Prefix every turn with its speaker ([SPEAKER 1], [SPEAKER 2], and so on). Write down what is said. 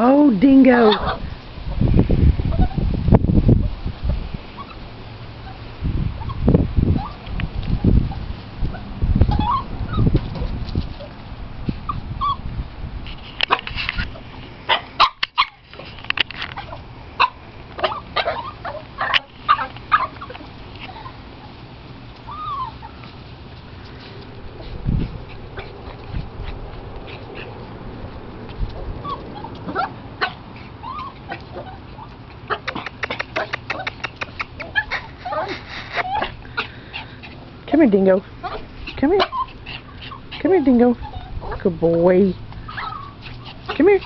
[SPEAKER 1] Oh, dingo. Come here, Dingo. Come here. Come here, Dingo. Good boy. Come here.